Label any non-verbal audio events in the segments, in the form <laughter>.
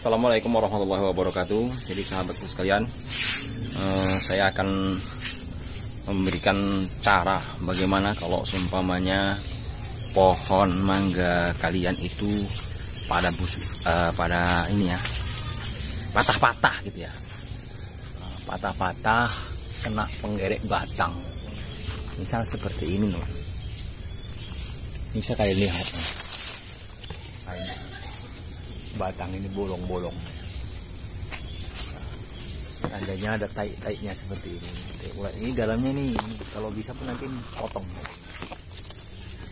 Assalamualaikum warahmatullahi wabarakatuh. Jadi sahabatku sekalian, eh, saya akan memberikan cara bagaimana kalau seumpamanya pohon mangga kalian itu pada busuk, eh, pada ini ya, patah-patah gitu ya, Eh, patah-patah kena penggerek batang. Misal seperti ini loh. Bisa kalian lihat. Batang ini bolong-bolong. Tandanya ada tai-tainya seperti ini. Ini dalamnya ini kalau bisa pun nanti potong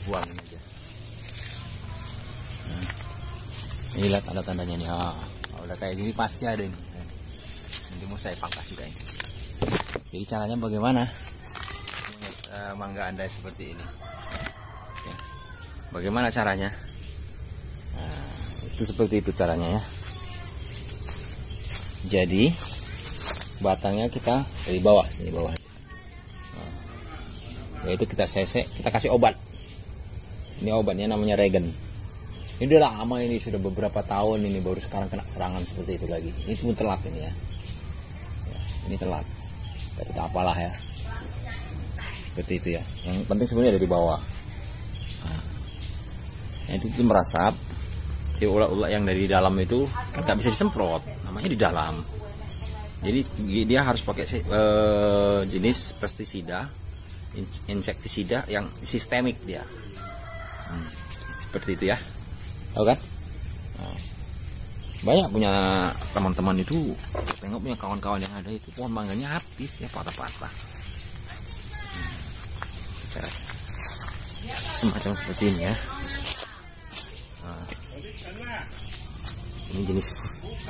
buangin aja. Nah, ini lihat ada tandanya nih. Ah, udah kayak gini pasti ada ini. Nanti mau saya pangkas juga ini. Jadi caranya bagaimana? Uh, mangga anda seperti ini. Bagaimana caranya itu seperti itu caranya ya. Jadi batangnya kita dari bawah sini bawah. Nah, yaitu kita sesek kita kasih obat. Ini obatnya namanya regen ini udah lama ini sudah beberapa tahun ini baru sekarang kena serangan seperti itu lagi. Ini pun telat ini ya, ya ini telat. Tapi tak apalah ya. Seperti itu ya. Yang penting sebenarnya ada di bawah. Nah, itu, itu merasap ulat-ulat yang dari dalam itu kan nggak bisa disemprot namanya di dalam. Jadi dia harus pakai uh, jenis pestisida insektisida yang sistemik dia. Hmm, seperti itu ya. Tahu kan? Nah, banyak punya teman-teman itu tengok punya kawan-kawan yang ada itu pohon mangganya habis ya patah-patah. Hmm, semacam seperti ini ya ini jenis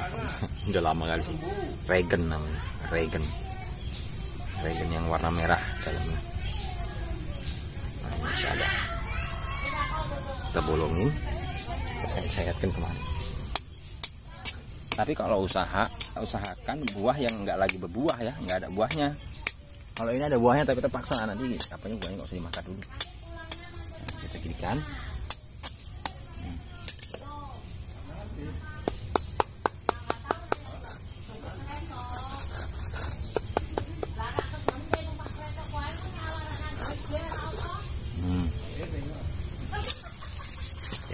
<laughs> udah lama kali sih. Regen namanya regen. Regen yang warna merah dalamnya. Nah, ini masih ada. Kita bolongin. Saya sayatkan ke mana tapi kalau usaha usahakan buah yang nggak lagi berbuah ya nggak ada buahnya. Kalau ini ada buahnya tapi terpaksa. Nanti apanya buahnya nggak usah dimakan dulu. Nah, kita ginikan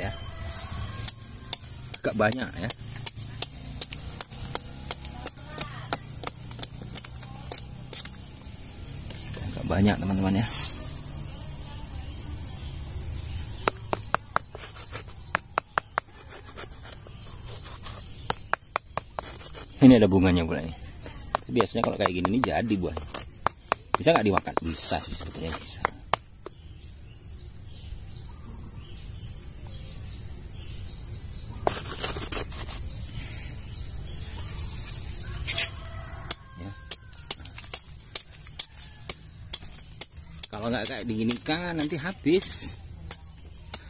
ya. Agak banyak ya. Agak banyak teman-teman ya. Ini ada bunganya pula biasanya kalau kayak gini ini jadi buah bisa nggak dimakan? Bisa sih sebetulnya bisa kalau nggak kayak begini kan nanti habis.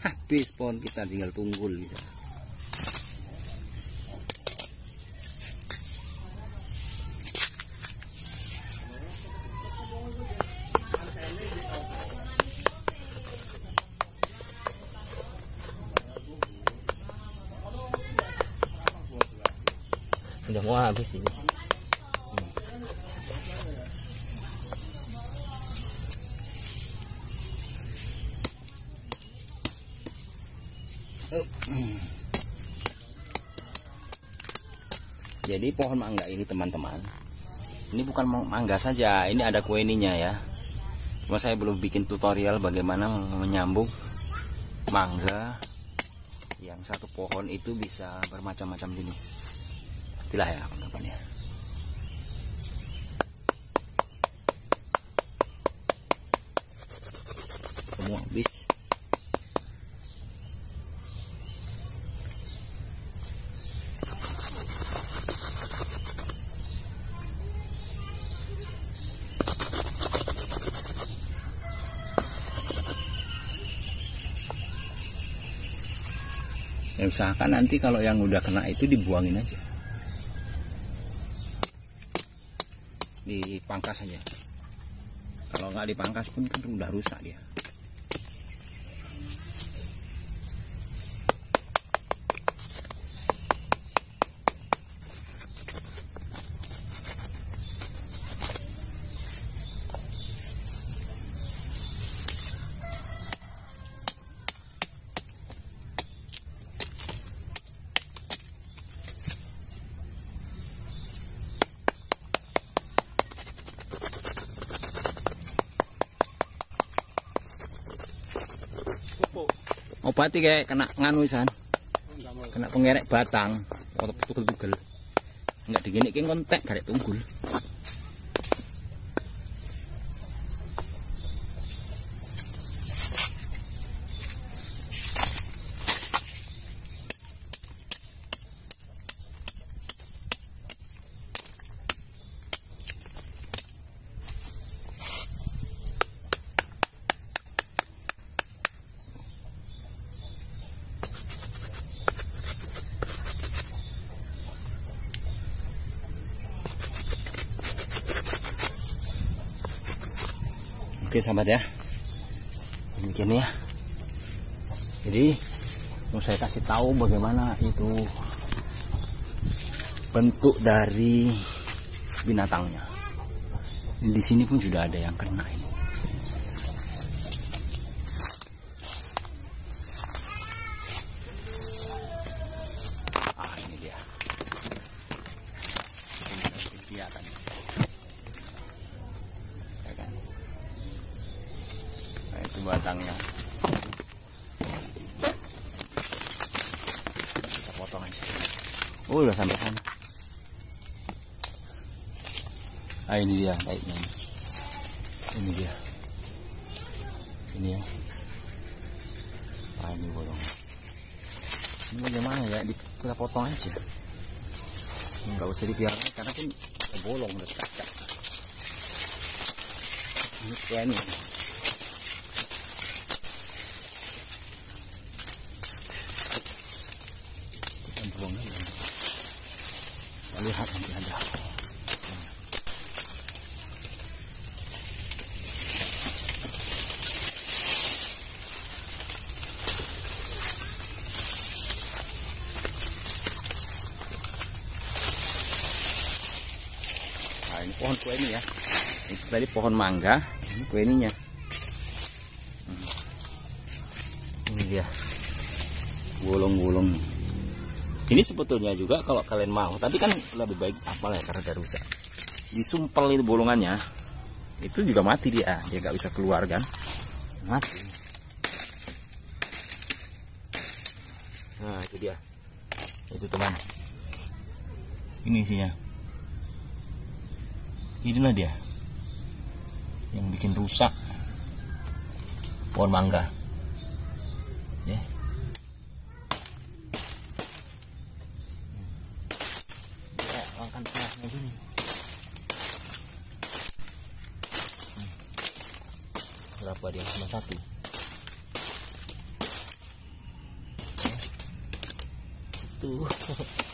Habis pohon kita tinggal tunggul gitu. Udah mau habis ini Jadi pohon mangga ini teman-teman Ini bukan mangga saja Ini ada kue ininya ya. Cuma saya belum bikin tutorial bagaimana menyambung Mangga Yang satu pohon itu bisa bermacam-macam jenis. Itulah ya kawan-kawan ya. Semua habis ya usahakan nanti kalau yang udah kena itu dibuangin aja. Dipangkas aja. Kalau nggak dipangkas pun kan udah rusak dia Obati kayak kena nganu san. Kena pengerek batang. Atau tugel-tugel. Enggak digini kan kontek garek tunggul. Oke sahabat ya. Demikian ya. Jadi Mau saya kasih tahu bagaimana itu Bentuk dari Binatangnya. Di sini pun sudah ada yang kena ini Ah ini dia Ini kelihatan ya kan nah, itu batangnya kita potong aja oh udah sampai sana. Ah ini dia kaitnya ini. ini dia. Ini ya. Ah ini bolong. Ini bagaimana ya? Di- kita potong aja. Nggak usah dibiarkan karena kan bolong udah cacat ini kuen kita buang aja Kita lihat nanti aja nah ini pohon kue ini ya. Itu tadi pohon mangga ini kue ininya Hmm. ini dia. Nih ini sebetulnya juga kalau kalian mau tapi kan lebih baik apa ya karena udah rusak disumpel itu bolongannya. Itu juga mati dia dia nggak bisa keluar kan. Mati. Nah itu dia. Itu teman. Ini isinya inilah dia yang bikin rusak pohon mangga. Ya. Ya tengahnya Hmm. berapa dia? Cuma satu. Ya. <laughs>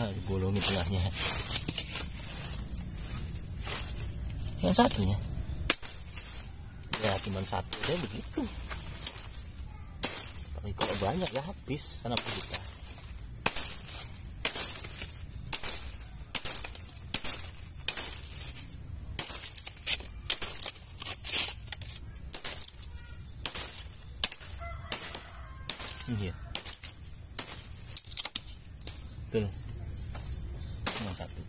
tuh ah dibolongin tengahnya yang satunya? Ya cuma satu ya begitu. Tapi kalau banyak ya habis. Kenapa kita iya betul cuma satu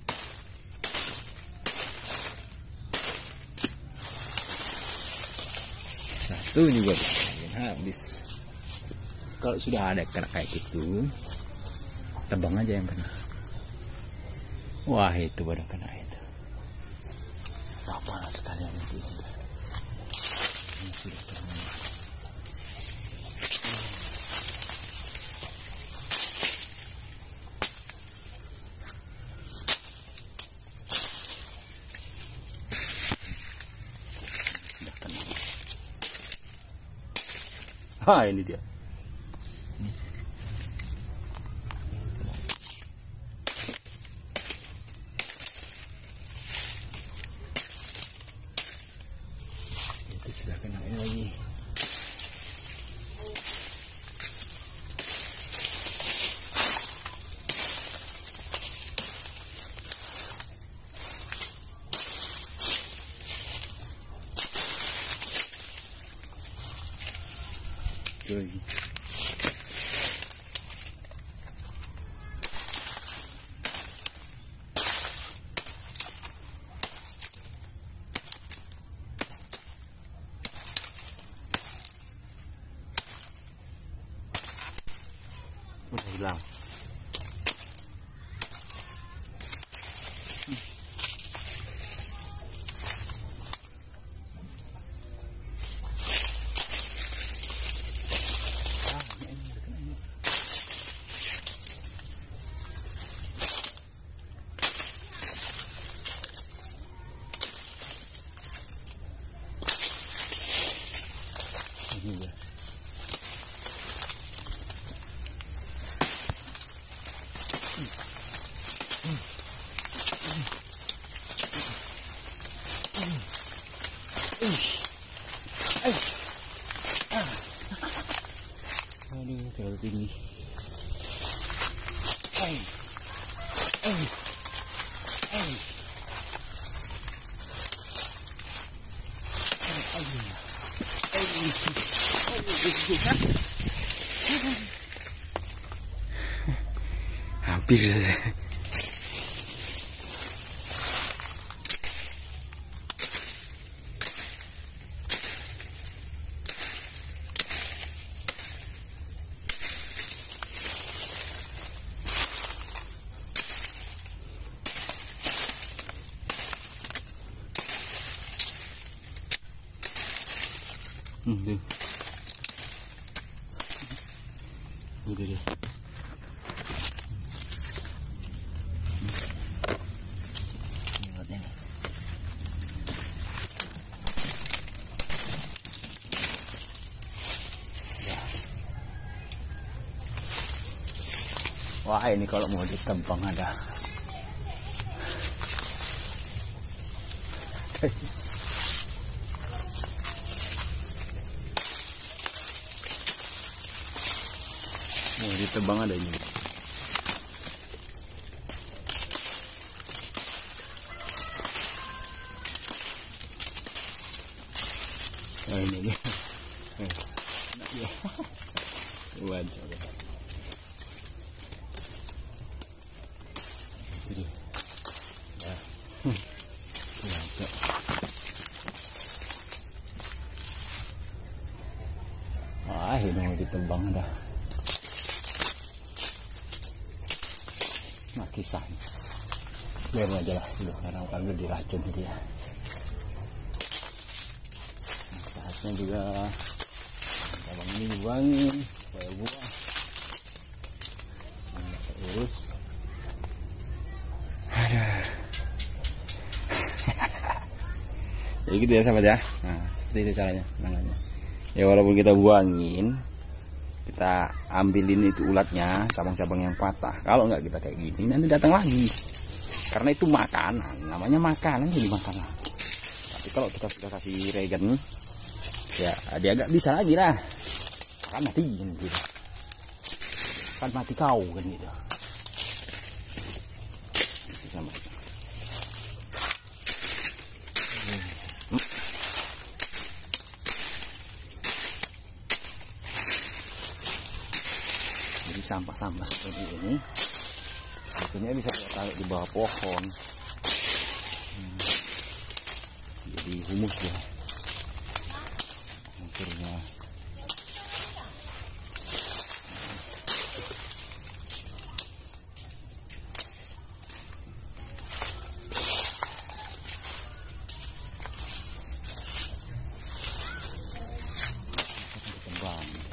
satu juga bisa habis. Kalau sudah ada kena kayak gitu tebang aja yang kena. Wah itu baru kena itu. Panas sekalian itu. Sudah terang ah ini dia itu sudah kena lagi Itu lagi bilang うん。Hampir saja Hmm, tuh. Itu dia. Lihatnya nih. Ya. Wah ini kalau mau ditebang ada. mau ditebang ada ini. Nah, ini dia. Eh, Nah, dia. Waduh. Itu dia. Ya. Hmm. Waduh. Wah, ini mau ditebang dah. Nah, kisah. Biarin aja lah dulu, karena kalau diracun dia. Nah, saatnya juga abang ini dibuangin supaya buang. Nah. Aduh. <laughs> ya gitu ya sahabat ya. Nah, seperti itu caranya penanganannya. Ya walaupun kita buangin, kita ambilin itu ulatnya cabang-cabang yang patah. Kalau nggak kita kayak gini nanti datang lagi. Karena itu makanan namanya makanan jadi makanan tapi kalau kita sudah kasih regen ya dia agak bisa lagi lah. Kan mati gitu. Kan mati kau kan gitu. Itu sama sampah-sampah seperti ini. Akhirnya bisa kita taruh di bawah pohon. Hmm. jadi humus ya akhirnya berkembang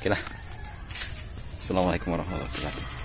Oke lah. Assalamualaikum warahmatullahi wabarakatuh.